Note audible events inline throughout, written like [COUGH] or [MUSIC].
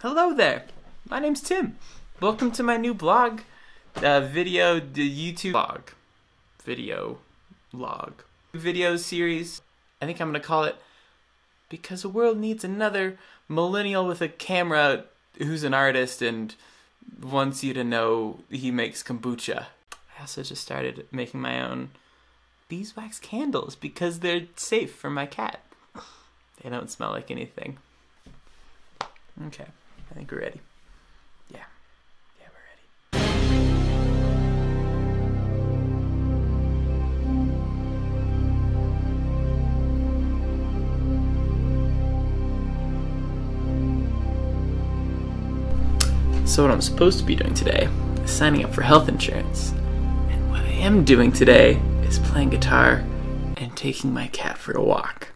Hello there. My name's Tim. Welcome to my new vlog, uh, video, the YouTube vlog, video log, video series. I think I'm gonna call it because the world needs another millennial with a camera who's an artist and wants you to know he makes kombucha. I also just started making my own beeswax candles because they're safe for my cat. They don't smell like anything. Okay, I think we're ready. Yeah, yeah, we're ready. So, what I'm supposed to be doing today is signing up for health insurance. And what I am doing today is playing guitar and taking my cat for a walk.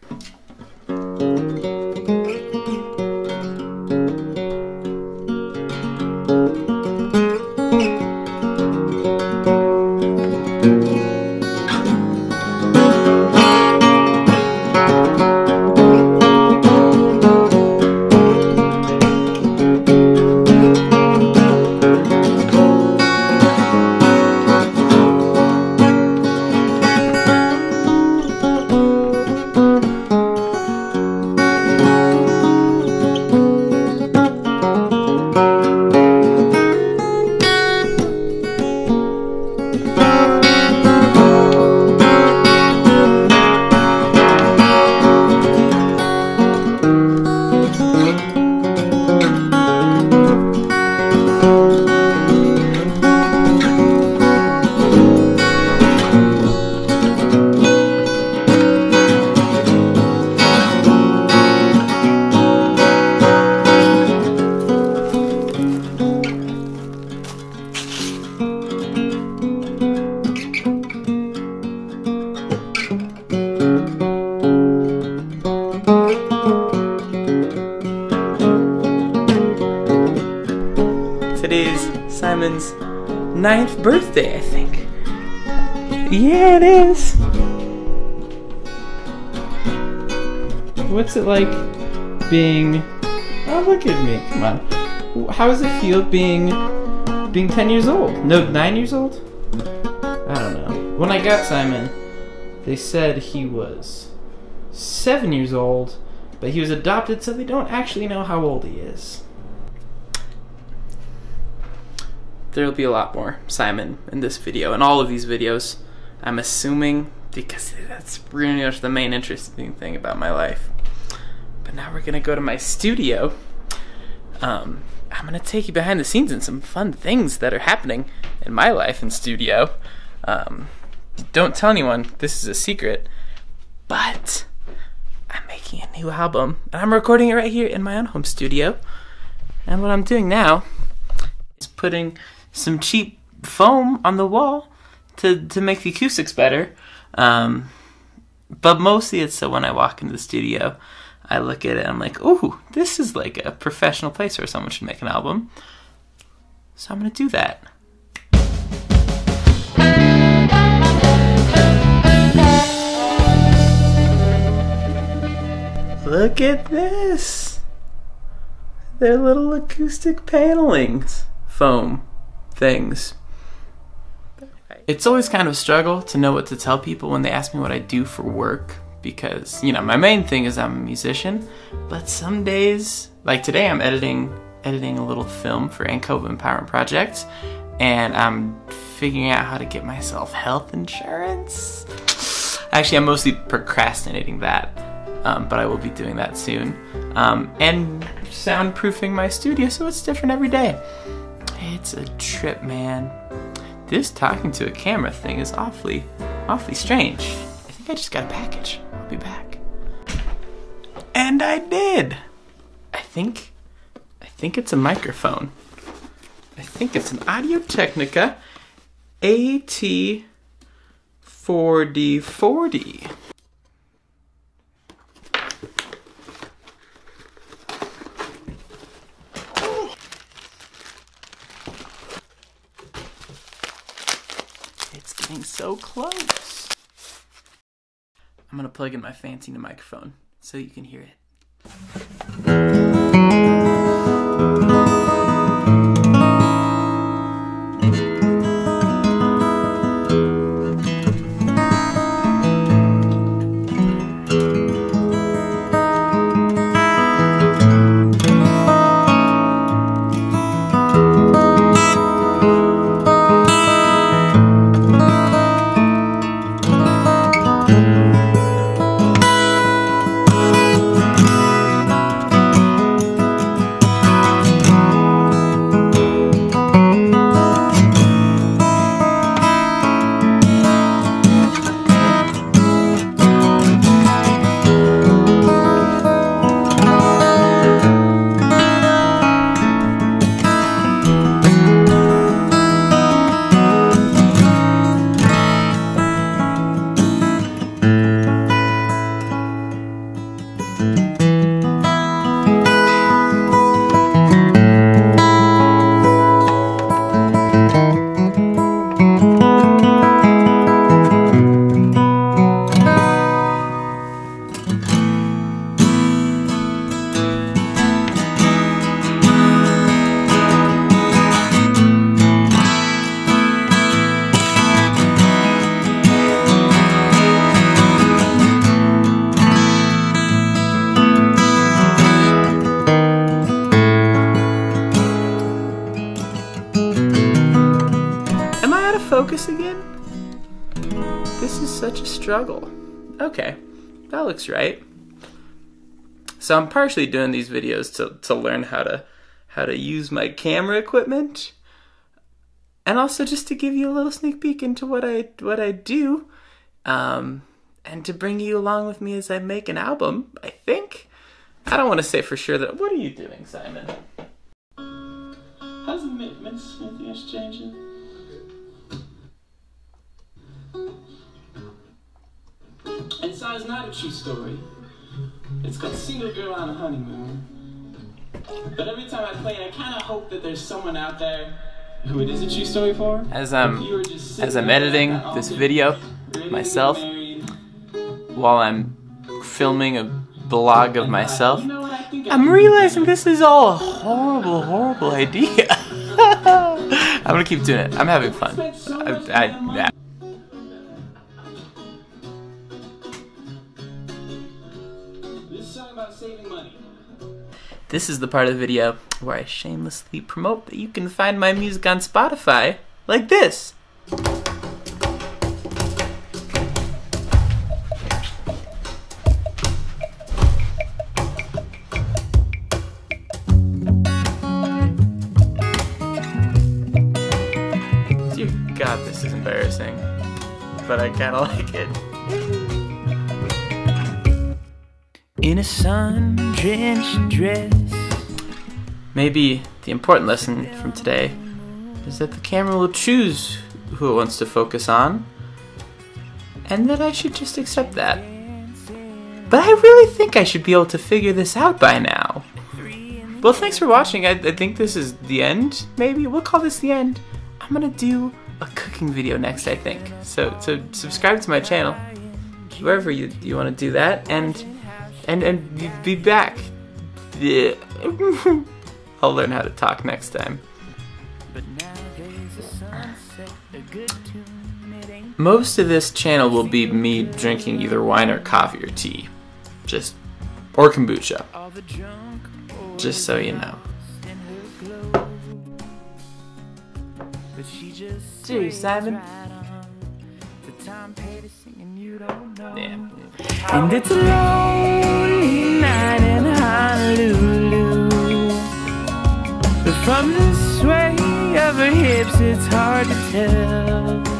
Today's Simon's ninth birthday, I think. Yeah, it is. What's it like being? Oh, look at me! Come on. How does it feel being being ten years old? No, nine years old. I don't know. When I got Simon, they said he was seven years old, but he was adopted, so they don't actually know how old he is. There'll be a lot more Simon in this video and all of these videos. I'm assuming because that's pretty much the main interesting thing about my life. But now we're gonna go to my studio. Um, I'm gonna take you behind the scenes and some fun things that are happening in my life in studio. Um, don't tell anyone. This is a secret. But I'm making a new album and I'm recording it right here in my own home studio. And what I'm doing now is putting some cheap foam on the wall to to make the acoustics better. Um, but mostly it's so when I walk into the studio, I look at it and I'm like, ooh, this is like a professional place where someone should make an album. So I'm gonna do that. Look at this. They're little acoustic panelings, foam things. It's always kind of a struggle to know what to tell people when they ask me what I do for work because, you know, my main thing is I'm a musician, but some days, like today I'm editing editing a little film for Ankova Empowerment Project and I'm figuring out how to get myself health insurance. Actually, I'm mostly procrastinating that, um, but I will be doing that soon. Um, and soundproofing my studio so it's different every day. It's a trip, man. This talking to a camera thing is awfully, awfully strange. I think I just got a package. I'll be back. And I did. I think, I think it's a microphone. I think it's an Audio Technica AT4040. It's getting so close. I'm gonna plug in my fancy new microphone so you can hear it. Struggle. Okay, that looks right. So I'm partially doing these videos to, to learn how to how to use my camera equipment and also just to give you a little sneak peek into what I what I do um, and to bring you along with me as I make an album, I think. I don't want to say for sure that what are you doing, Simon? How's the mix? Anything else It's not a true story. It's called Single Girl on a Honeymoon. But every time I play it, I kind of hope that there's someone out there who it is a true story for. As I'm, as I'm editing this video myself, while I'm filming a vlog of uh, myself, I'm realizing this is all a horrible, horrible [LAUGHS] idea. [LAUGHS] I'm gonna keep doing it. I'm having fun. I, This is the part of the video where I shamelessly promote that you can find my music on Spotify like this. Dear God, this is embarrassing, but I kind of like it. A sun-drenched dress Maybe the important lesson from today is that the camera will choose who it wants to focus on, and that I should just accept that. But I really think I should be able to figure this out by now. Well, thanks for watching. I, I think this is the end, maybe? We'll call this the end. I'm gonna do a cooking video next, I think. So, so subscribe to my channel, wherever you, you want to do that, and, and, and be back. Yeah. [LAUGHS] I'll learn how to talk next time. Most of this channel will be me drinking either wine or coffee or tea. Just, or kombucha. Just so you know. Cheers, Simon. Yeah. And it's a lonely night in Honolulu. But From the sway of her hips, it's hard to tell.